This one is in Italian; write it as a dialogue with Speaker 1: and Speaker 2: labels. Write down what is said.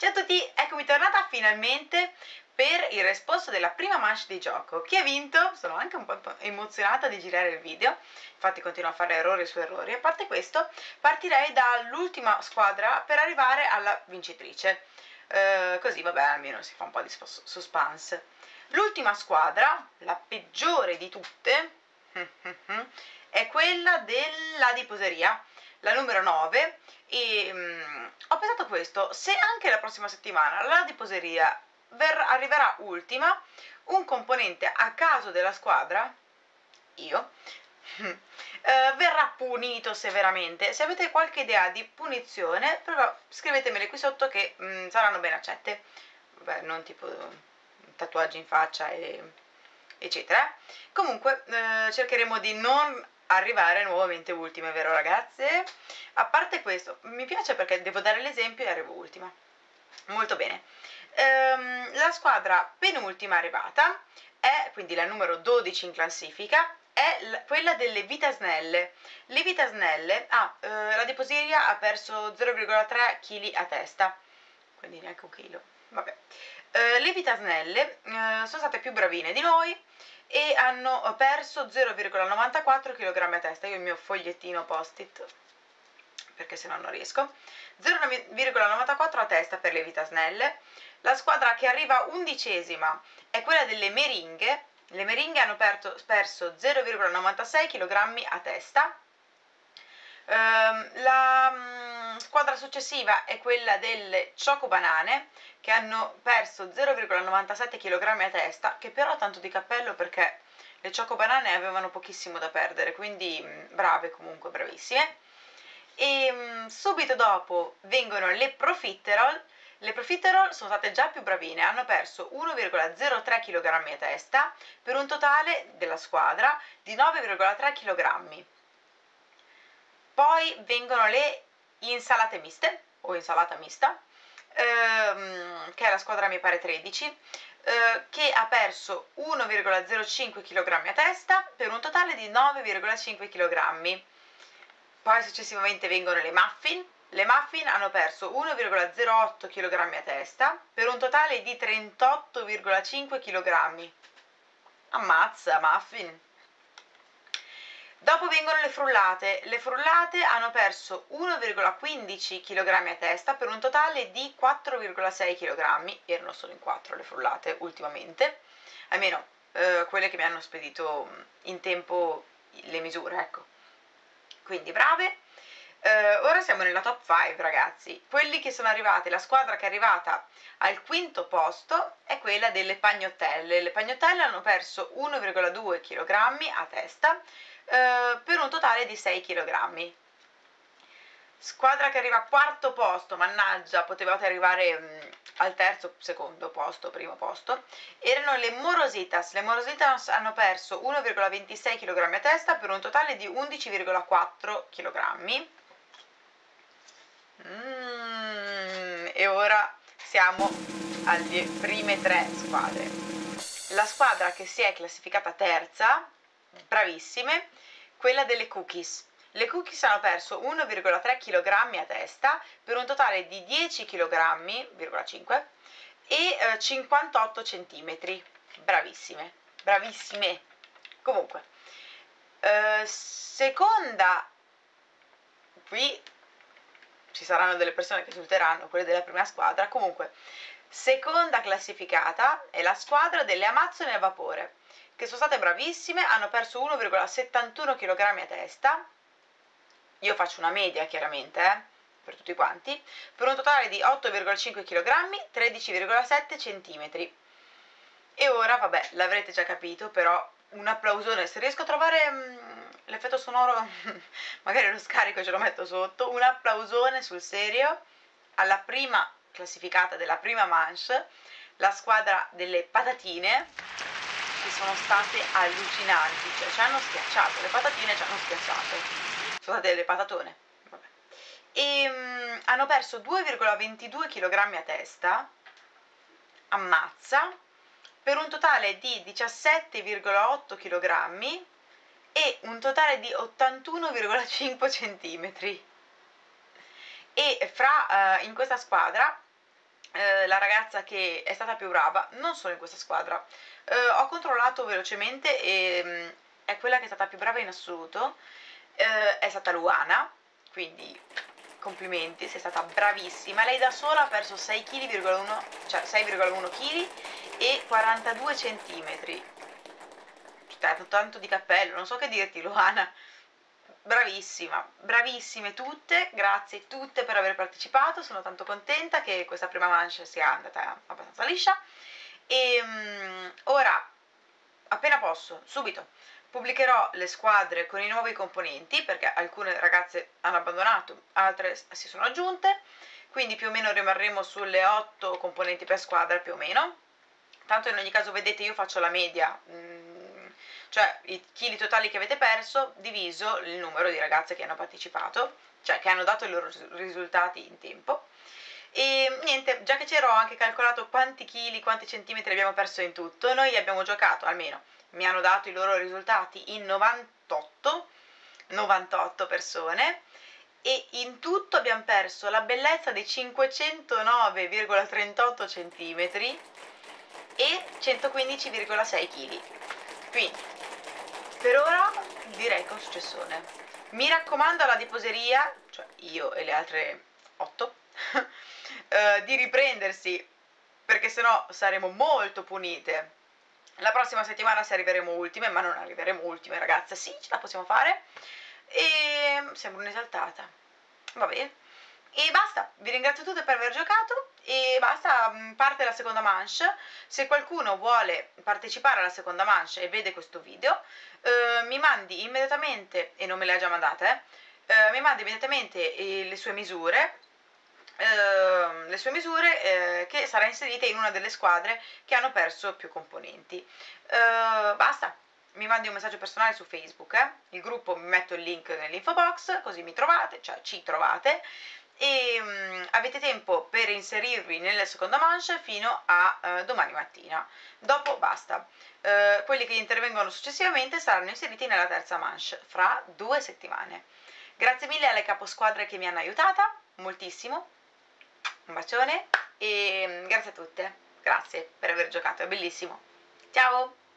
Speaker 1: Ciao a tutti, eccomi tornata finalmente per il responso della prima manche di gioco. Chi ha vinto? Sono anche un po' emozionata di girare il video, infatti continuo a fare errori su errori. A parte questo, partirei dall'ultima squadra per arrivare alla vincitrice. Eh, così, vabbè, almeno si fa un po' di suspense. L'ultima squadra, la peggiore di tutte, è quella della tifoseria la numero 9 e pensato questo, se anche la prossima settimana la tifoseria arriverà ultima, un componente a caso della squadra, io, eh, verrà punito severamente. Se avete qualche idea di punizione, però scrivetemele qui sotto che mh, mm, saranno ben accette. Beh, non tipo tatuaggi in faccia e eccetera. Comunque eh, cercheremo di non arrivare nuovamente ultime, vero ragazze? A parte questo, mi piace perché devo dare l'esempio e arrivo ultima. Molto bene. Ehm, la squadra penultima arrivata è, quindi la numero 12 in classifica, è quella delle Vitasnelle. Le Vitasnelle, ah, eh, la Deposiria ha perso 0,3 kg a testa, quindi neanche un chilo, vabbè. Eh, le Vitasnelle eh, sono state più bravine di noi, e hanno perso 0,94 kg a testa, io il mio fogliettino post-it perché se no non riesco. 0,94 a testa per le vita snelle. La squadra che arriva undicesima è quella delle meringhe. Le meringhe hanno perso 0,96 kg a testa. Ehm, la mm, squadra successiva è quella delle ciocobanane che hanno perso 0,97 kg a testa, che però tanto di cappello perché le ciocobanane avevano pochissimo da perdere, quindi mm, brave comunque, bravissime. E mm, subito dopo vengono le Profiterol, le Profiterol sono state già più bravine, hanno perso 1,03 kg a testa per un totale della squadra di 9,3 kg. Poi vengono le insalate miste o insalata mista ehm, che è la squadra mi pare 13 eh, che ha perso 1,05 kg a testa per un totale di 9,5 kg poi successivamente vengono le muffin. Le muffin hanno perso 1,08 kg a testa per un totale di 38,5 kg ammazza muffin Dopo vengono le frullate. Le frullate hanno perso 1,15 kg a testa per un totale di 4,6 kg. Erano solo in 4 le frullate ultimamente, almeno eh, quelle che mi hanno spedito in tempo le misure, ecco. Quindi brave. Eh, ora siamo nella top 5 ragazzi, quelli che sono arrivati, la squadra che è arrivata al quinto posto è quella delle pagnottelle, le pagnottelle hanno perso 1,2 kg a testa eh, per un totale di 6 kg. Squadra che arriva a quarto posto, mannaggia, potevate arrivare mh, mm, al terzo, secondo posto, primo posto, erano le Morositas. Le Morositas hanno perso 1,26 kg a testa per un totale di 11,4 kg. Mm, e ora siamo alle prime tre squadre. La squadra che si è classificata terza bravissime, quella delle cookies. Le cookies hanno perso 1,3 kg a testa per un totale di 10 kg,5 e eh, 58 cm. Bravissime, bravissime. Comunque, eh, seconda, qui ci saranno delle persone che esulteranno, quelle della prima squadra. Comunque, seconda classificata è la squadra delle Amazzoni a vapore che sono state bravissime, hanno perso 1,71 kg a testa, io faccio una media chiaramente, eh, per tutti quanti, per un totale di 8,5 kg, 13,7 cm. E ora, vabbè, l'avrete già capito, però un applausone, se riesco a trovare mm, l'effetto sonoro, magari lo scarico e ce lo metto sotto, un applausone sul serio alla prima classificata della prima manche, la squadra delle patatine, che sono state allucinanti, cioè ci hanno schiacciato, le patatine ci hanno schiacciato, sono state delle patatone. Vabbè. E um, hanno perso 2,22 kg a testa, ammazza, per un totale di 17,8 kg e un totale di 81,5 cm. E fra uh, in questa squadra eh, la ragazza che è stata più brava, non solo in questa squadra, eh, ho controllato velocemente e mh, mm, è quella che è stata più brava in assoluto, eh, è stata Luana, quindi complimenti, sei stata bravissima, lei da sola ha perso 6 kg, cioè 6,1 kg e 42 cm, cioè tanto di cappello, non so che dirti Luana, bravissima, bravissime tutte, grazie tutte per aver partecipato, sono tanto contenta che questa prima mancia sia andata abbastanza liscia. E um, ora appena posso, subito, pubblicherò le squadre con i nuovi componenti perché alcune ragazze hanno abbandonato, altre si sono aggiunte, quindi più o meno rimarremo sulle 8 componenti per squadra più o meno, tanto in ogni caso vedete io faccio la media, mm, cioè i chili totali che avete perso diviso il numero di ragazze che hanno partecipato, cioè che hanno dato i loro risultati in tempo. E niente, già che c'ero ho anche calcolato quanti chili, quanti centimetri abbiamo perso in tutto, noi abbiamo giocato almeno, mi hanno dato i loro risultati in 98, 98 persone e in tutto abbiamo perso la bellezza dei 509,38 centimetri e 115,6 kg. Quindi per ora direi con successone. Mi raccomando alla tifoseria, cioè io e le altre 8, eh, di riprendersi perché sennò saremo molto punite. La prossima settimana se arriveremo ultime, ma non arriveremo ultime ragazze, sì, ce la possiamo fare. E sembro un'esaltata. Va bene. E basta, vi ringrazio tutte per aver giocato e basta, mm, parte la seconda manche. Se qualcuno vuole partecipare alla seconda manche e vede questo video, eh, mi mandi immediatamente, e non me le ha già mandate, eh, mi mandi immediatamente eh, le sue misure, le sue misure uh, che sarà inserita in una delle squadre che hanno perso più componenti. Uh, basta, mi mandi un messaggio personale su Facebook, eh? il gruppo mi metto il link nell'info box, così mi trovate, cioè ci trovate. E um, avete tempo per inserirvi nella seconda manche fino a uh, domani mattina. Dopo basta. Uh, quelli che intervengono successivamente saranno inseriti nella terza manche fra due settimane. Grazie mille alle caposquadre che mi hanno aiutata moltissimo un bacione e um, grazie a tutte. Grazie per aver giocato è bellissimo. Ciao